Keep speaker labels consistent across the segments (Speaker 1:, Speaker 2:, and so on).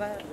Speaker 1: va,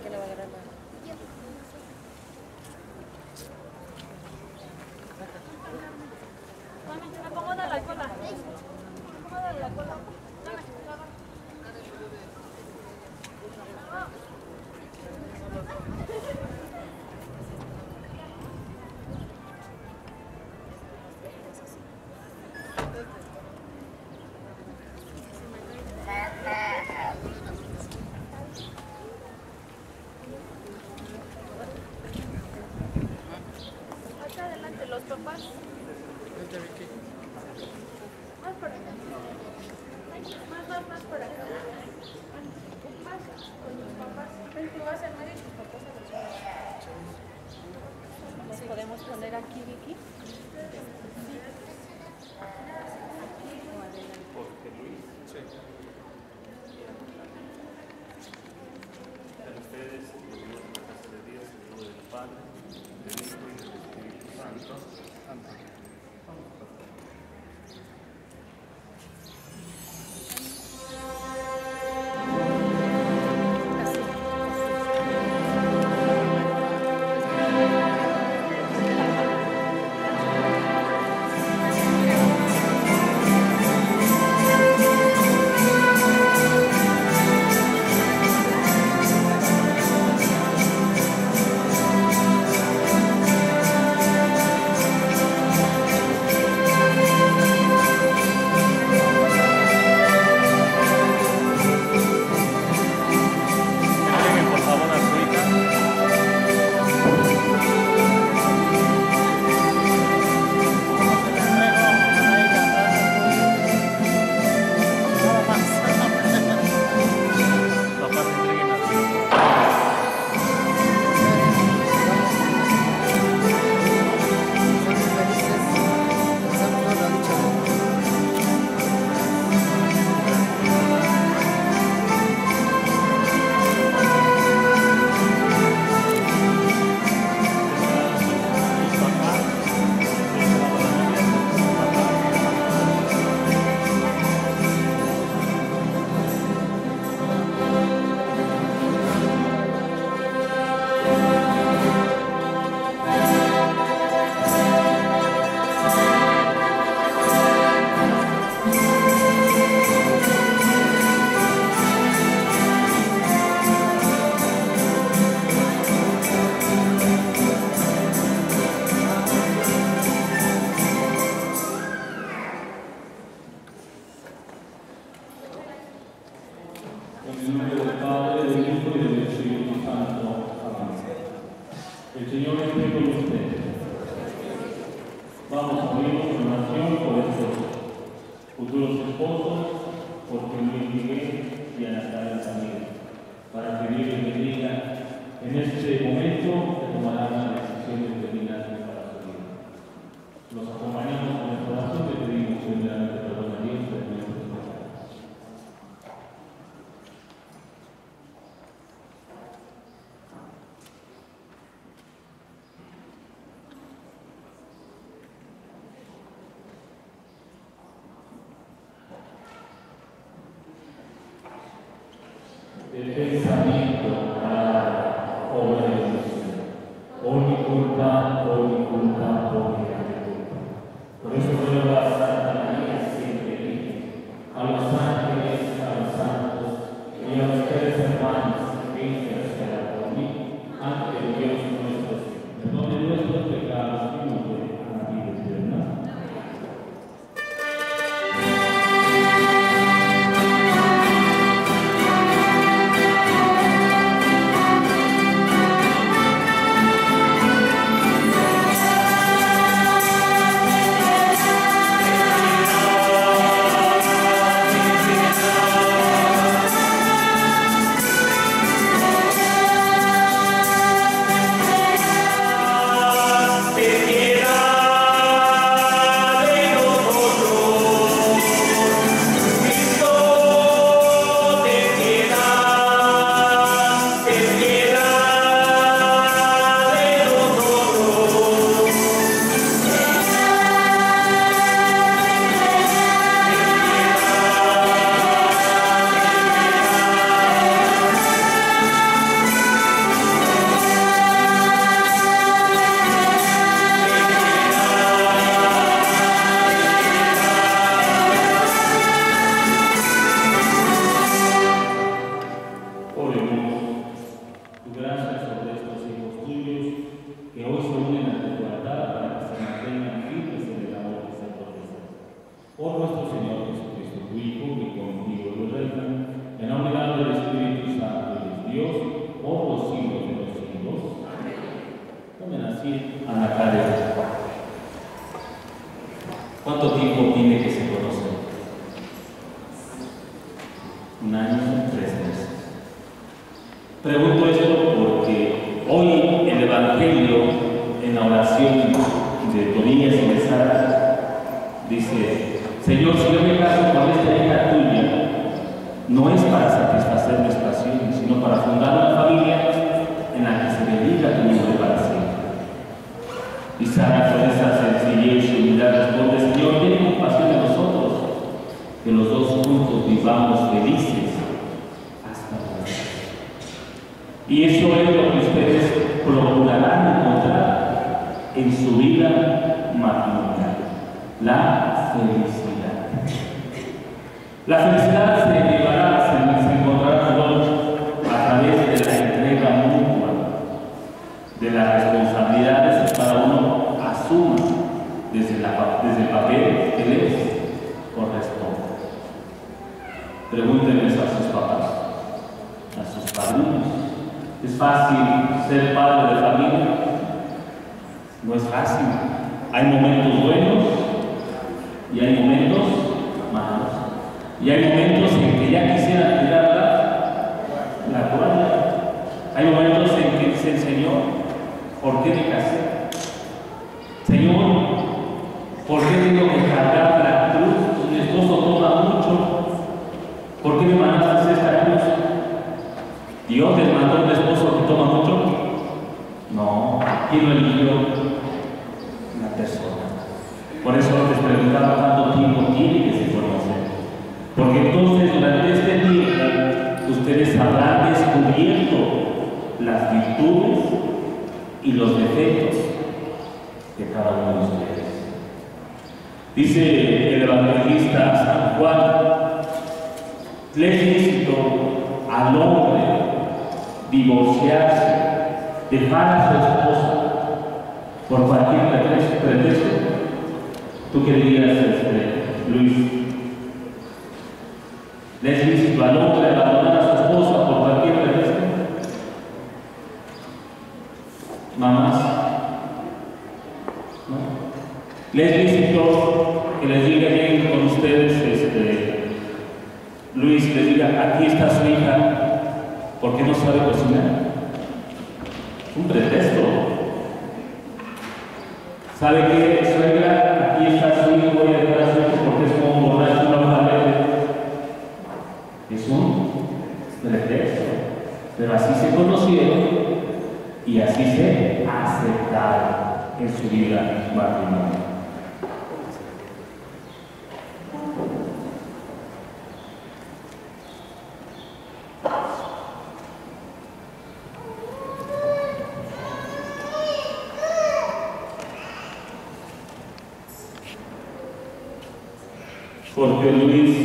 Speaker 1: Jorge Luis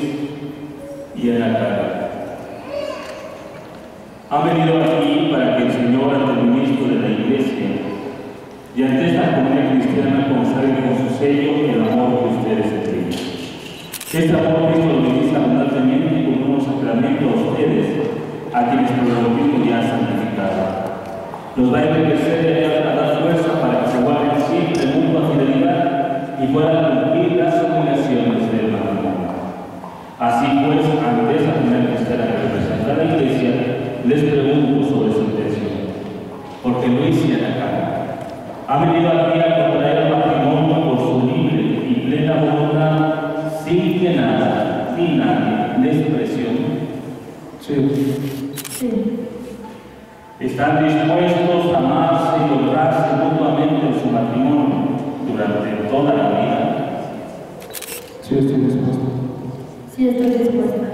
Speaker 1: y Ana Carla. Han venido aquí para que el Señor, ante el ministro de la Iglesia y ante esta comunidad cristiana, consagre con su sello el amor que ustedes tienen. Este amor Cristo lo bendice abundantemente con un sacramento a ustedes, a quienes por el bautismo ya han santificado. Los va a enriquecer y a dar fuerza para que se guarden siempre mutua fidelidad y puedan cumplir las obligaciones del matrimonio. Así pues, ante esta primera cristiana que representa la Iglesia, les pregunto sobre su intención. Porque Luis y Ana Carla ha venido aquí a contraer el matrimonio por su libre y plena voluntad, sin que nada ni nadie les presione.
Speaker 2: Sí.
Speaker 1: Están dispuestos a amarse y honrarse mutuamente en su matrimonio durante toda la vida.
Speaker 3: Sí, estoy dispuesto.
Speaker 2: Sí, estoy dispuesta.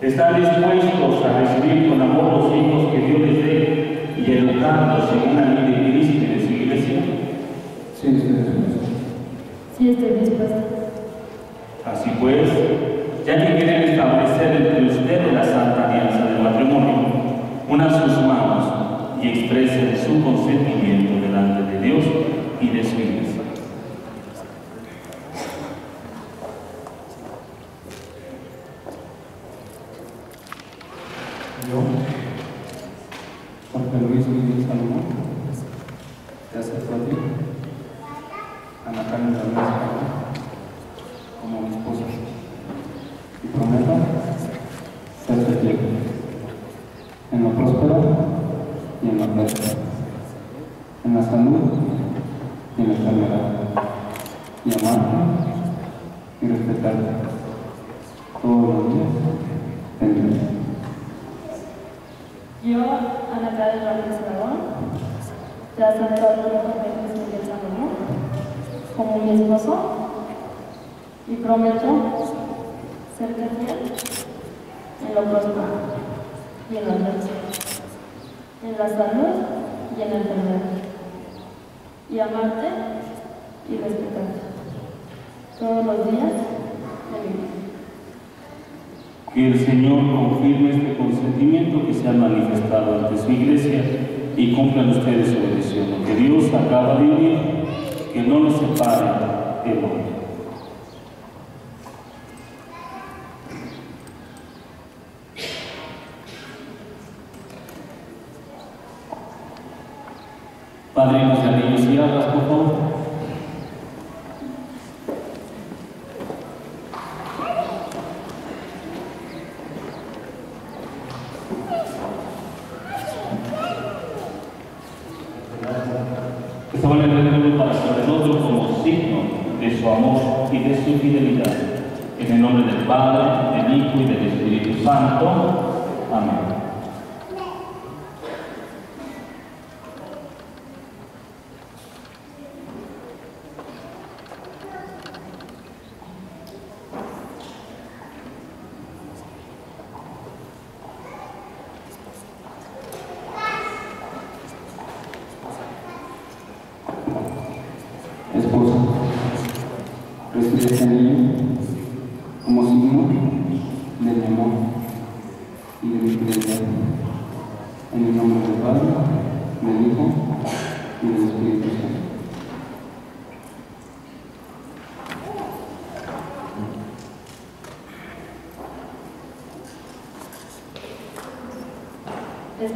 Speaker 1: Están dispuestos a recibir con amor los hijos que Dios les dé y educarlos según la ley de Cristo y de su iglesia.
Speaker 3: Sí, estoy dispuesto.
Speaker 2: Sí, estoy dispuesta.
Speaker 1: Así pues, ya que quieren establecer entre ustedes la santa alianza del matrimonio, unan sus manos y expresen su consentimiento delante de Dios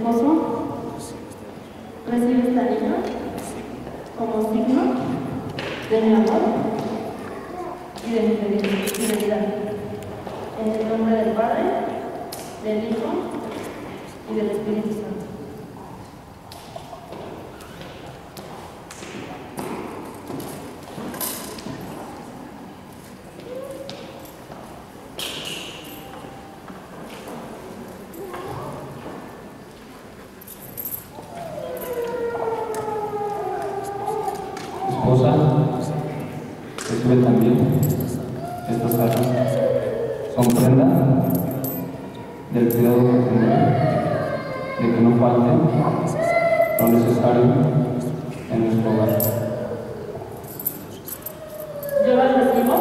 Speaker 4: Bonsoir.
Speaker 3: esposa recibe también estas armas. Son prenda del cuidado de que no falte lo necesario en nuestro hogar.
Speaker 1: Yo las recibo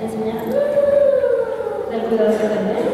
Speaker 1: enseñando del cuidado que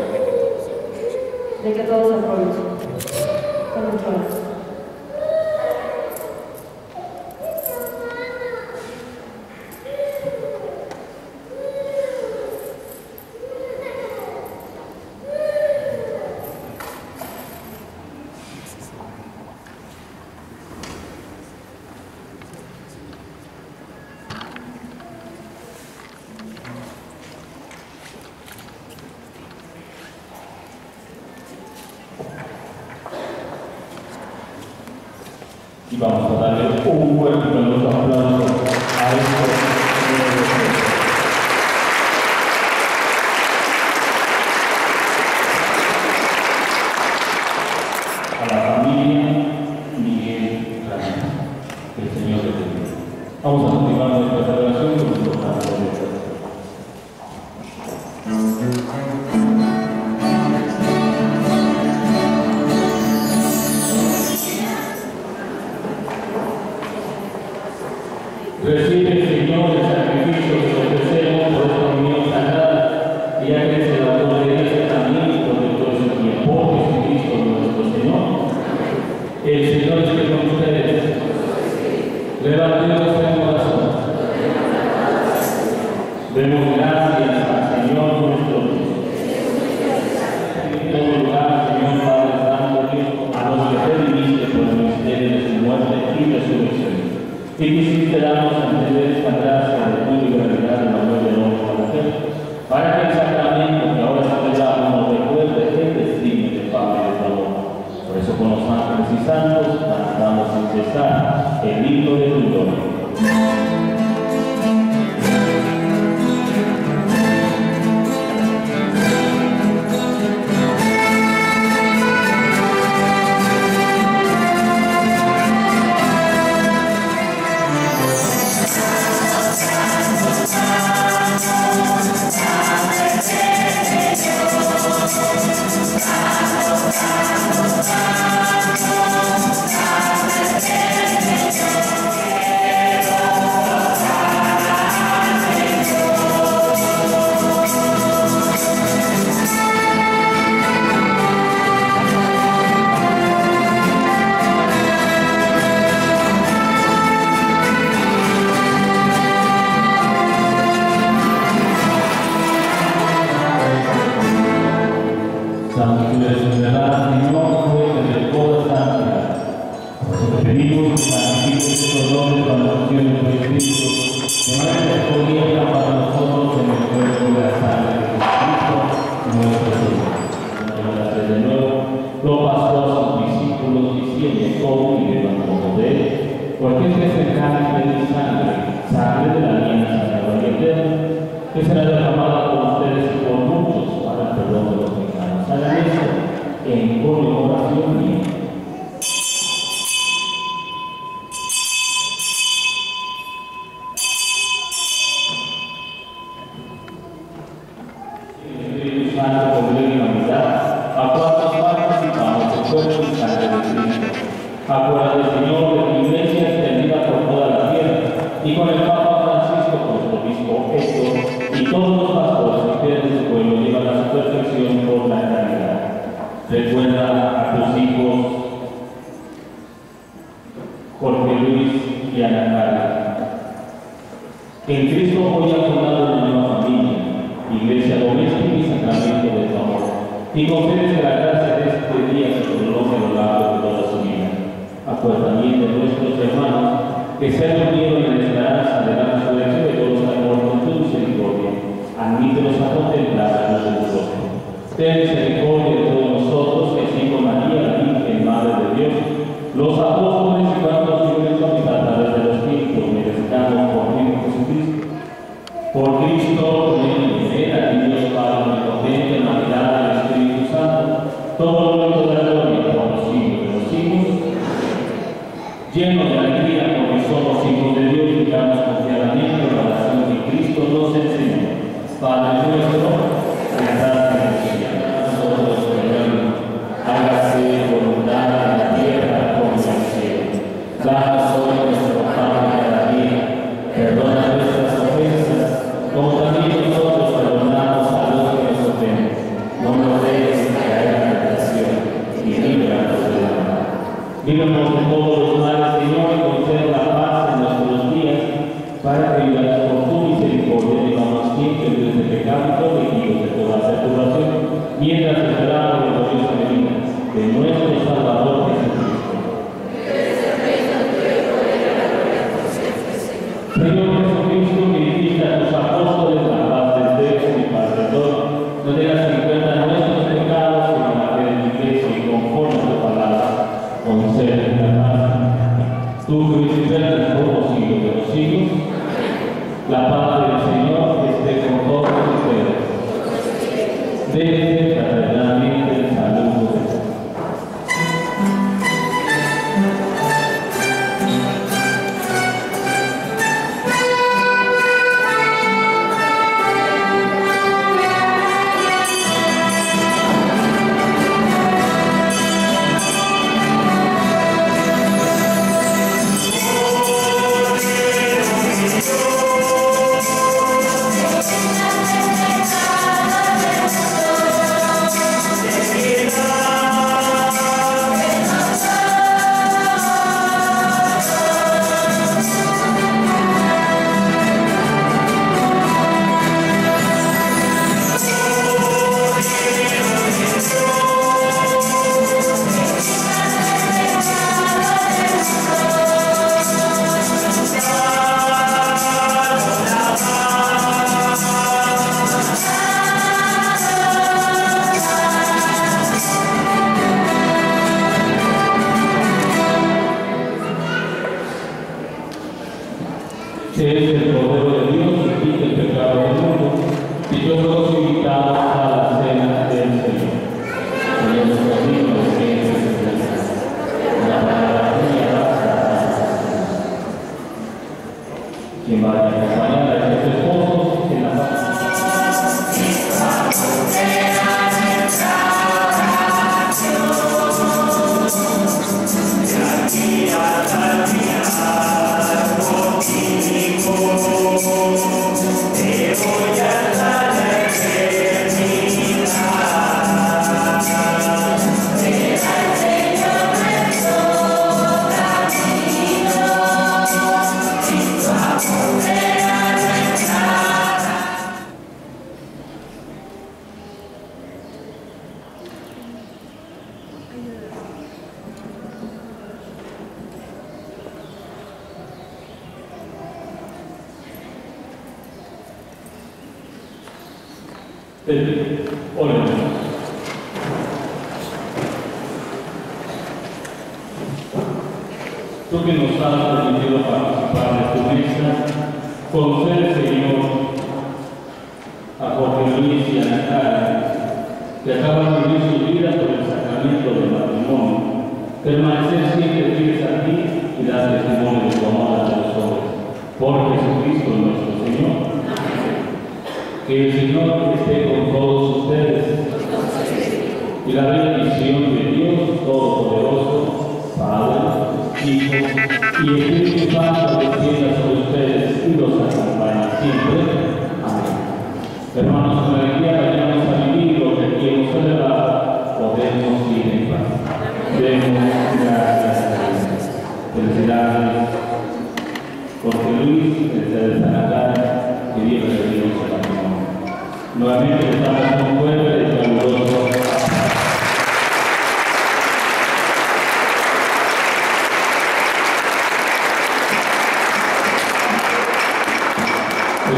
Speaker 1: los apóstoles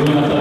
Speaker 1: Gracias.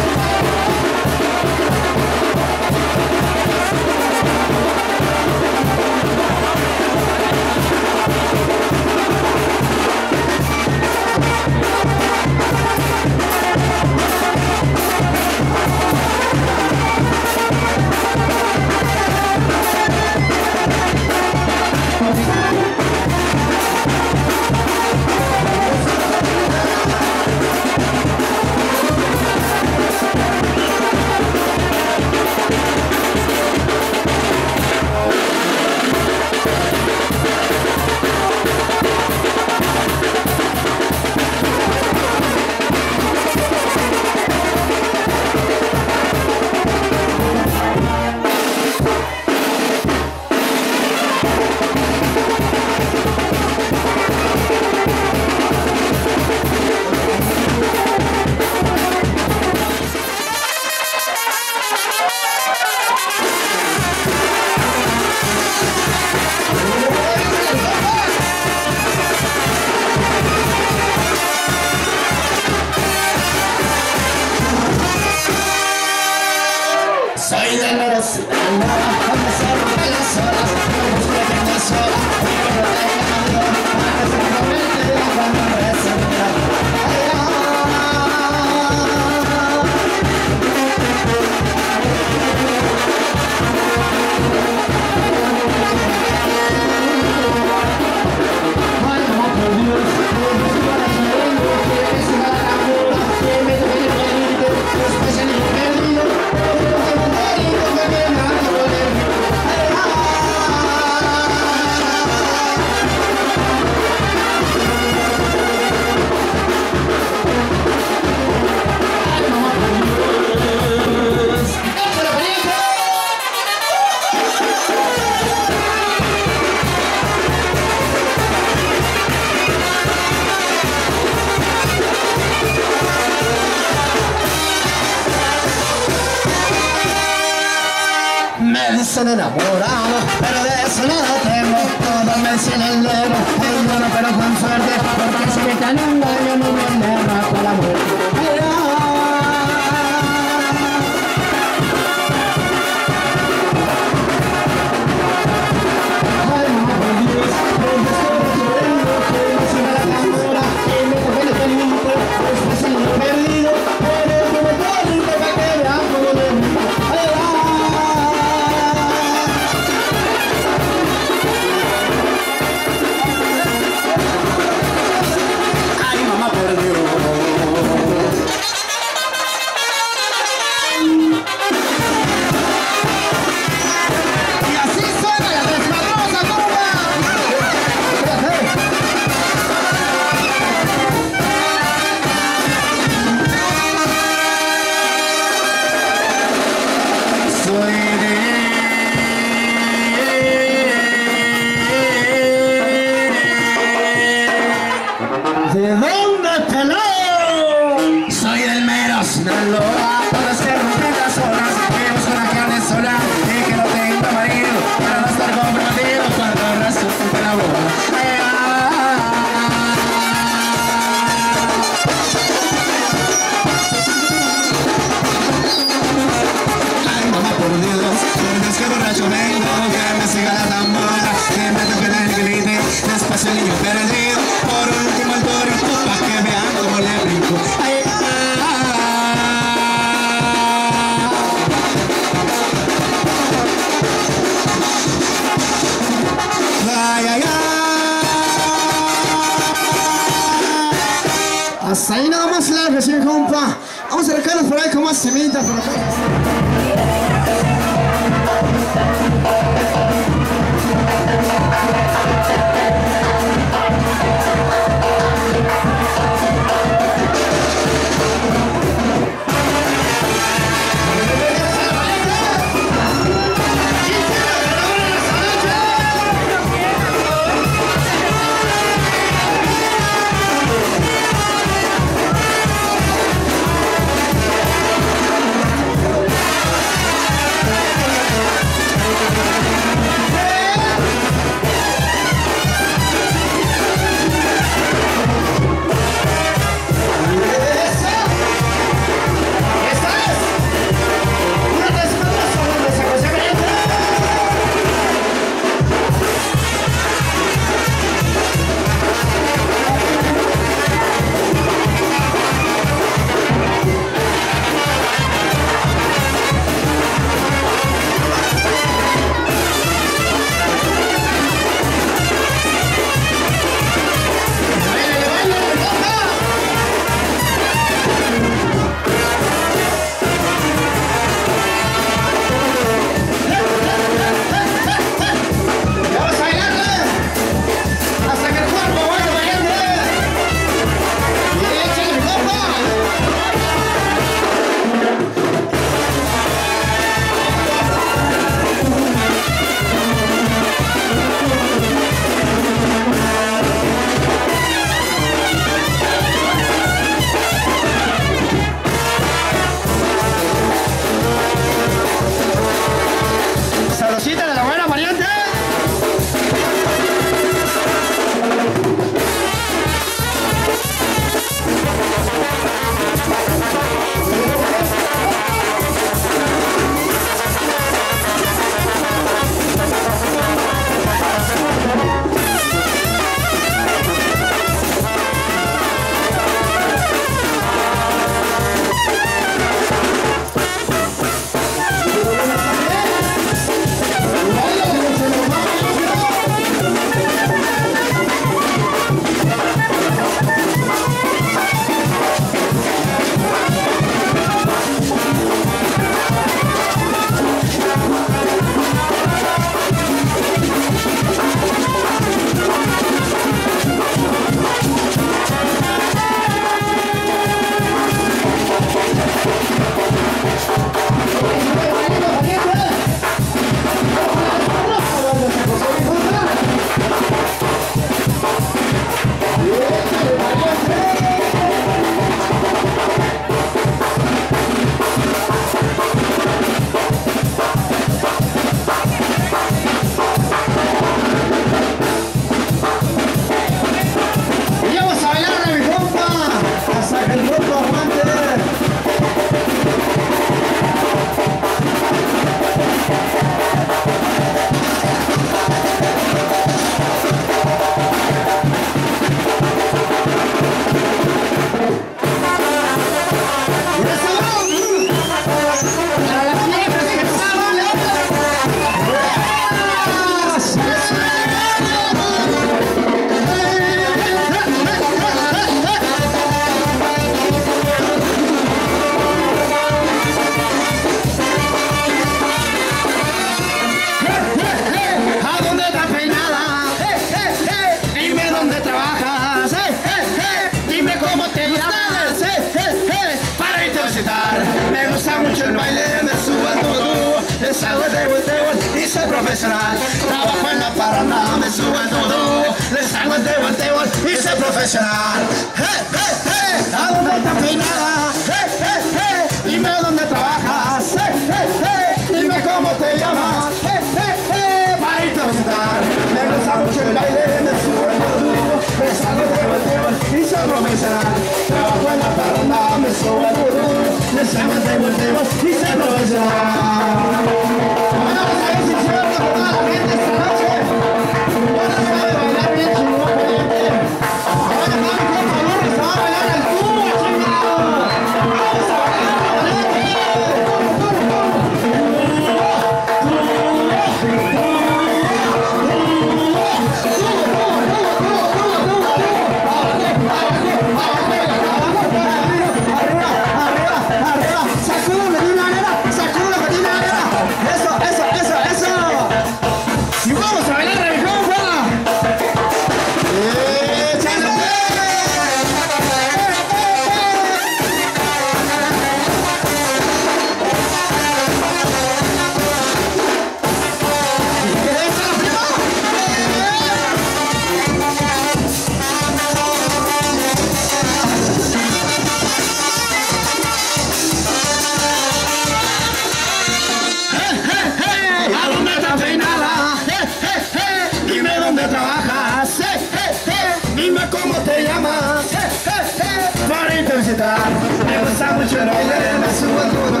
Speaker 1: ¿cómo te llamas? Eh, eh, eh. Para
Speaker 5: interpretar, me gusta mucho el baile, me subo todo,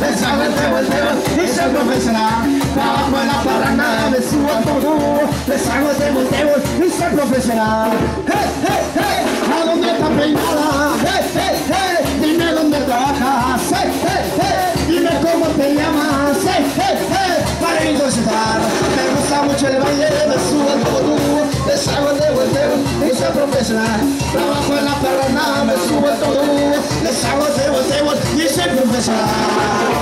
Speaker 6: me sabe el teo, el teo, y soy profesional. Trabajo en la parranda, me subo todo, me saco el teo, el teo, y soy profesional. Hey, hey, hey, ¿a dónde está peinada? Hey, hey, hey, dime dónde trabajas. Hey, hey, hey, dime cómo te llamas. Hey, hey, hey, para interpretar, me gusta mucho el baile, me subo todo, de sago de volteo y se profesional. Trabajo en la perrana, me subo todo,
Speaker 7: de sago de volteo y se profesional.